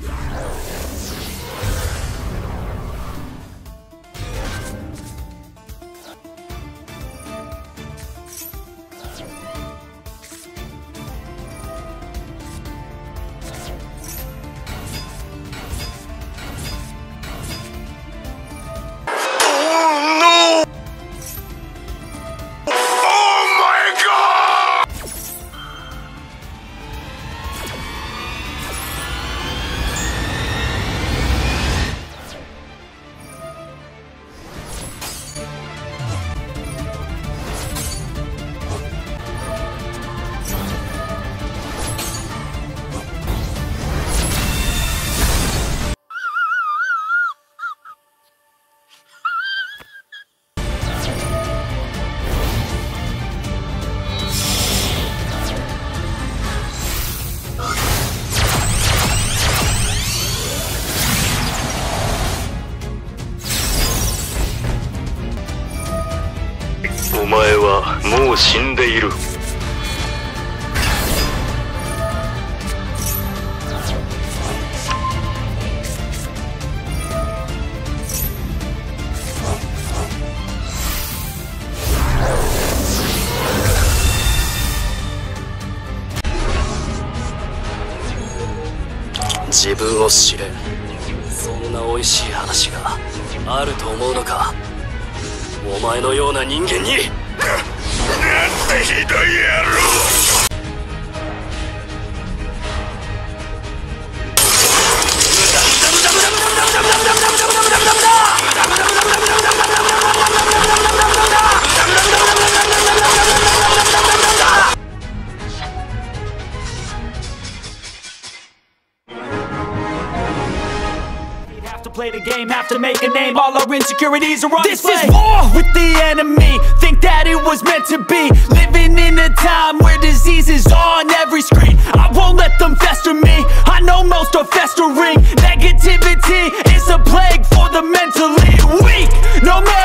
Yeah. お前はもう死んでいる。自分を知れ。そんな美味しい話があると思うのか？お前のような人間に。なんてひどい野郎。to play the game, have to make a name. All our insecurities are on This display. is war with the enemy. Think that it was meant to be. Living in a time where disease is on every screen. I won't let them fester me. I know most are festering. Negativity is a plague for the mentally weak. No matter